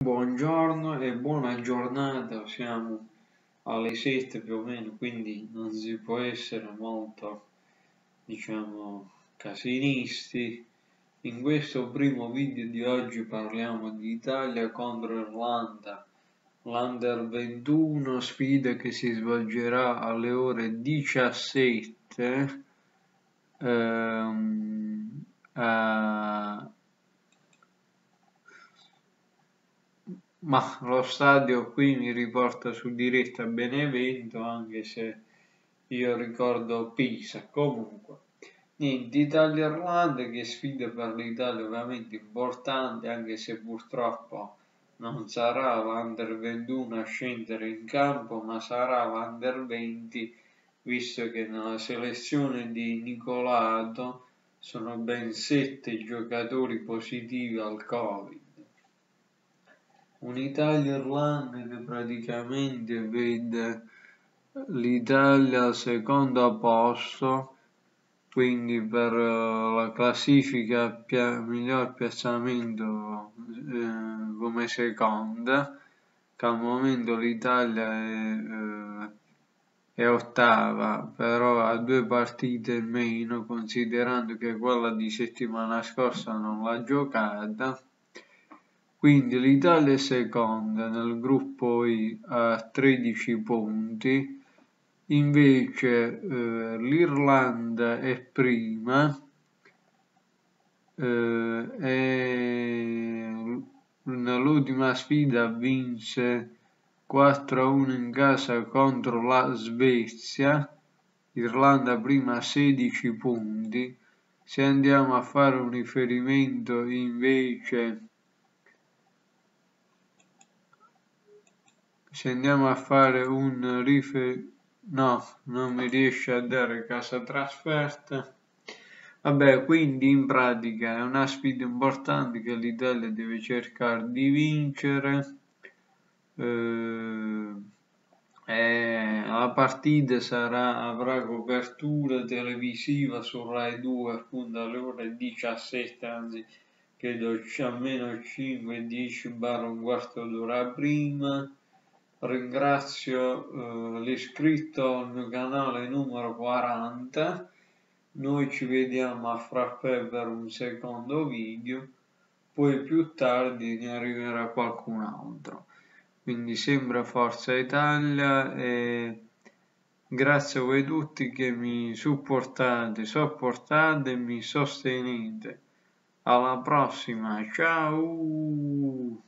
Buongiorno e buona giornata, siamo alle 7 più o meno, quindi non si può essere molto, diciamo, casinisti. In questo primo video di oggi parliamo di Italia contro Irlanda, l'Under 21, sfida che si svolgerà alle ore 17 ehm, a Ma lo stadio qui mi riporta su diretta Benevento, anche se io ricordo Pisa. Comunque, niente, Italia-Irlanda che sfida per l'Italia ovviamente importante, anche se purtroppo non sarà l'Under 21 a scendere in campo, ma sarà l'Under 20, visto che nella selezione di Nicolato sono ben sette giocatori positivi al Covid un'Italia-Irlanda che praticamente vede l'Italia al secondo posto, quindi per eh, la classifica pia- miglior piazzamento eh, come seconda, che al momento l'Italia è, eh, è ottava, però ha due partite in meno, considerando che quella di settimana scorsa non l'ha giocata quindi l'Italia è seconda nel gruppo I a 13 punti, invece eh, l'Irlanda è prima eh, e nell'ultima sfida vinse 4-1 in casa contro la Svezia, Irlanda prima a 16 punti. Se andiamo a fare un riferimento invece se andiamo a fare un rifer no non mi riesce a dare casa trasferta. Vabbè quindi in pratica è una sfida importante che l'Italia deve cercare di vincere. Eh, la partita sarà, avrà copertura televisiva su Rai 2 appunto alle ore 17 anzi credo almeno 5-10 barra un quarto d'ora prima ringrazio eh, l'iscritto al mio canale numero 40 noi ci vediamo a frappè per un secondo video poi più tardi ne arriverà qualcun altro. Quindi sembra Forza Italia e grazie a voi tutti che mi supportate sopportate e mi sostenete. Alla prossima ciao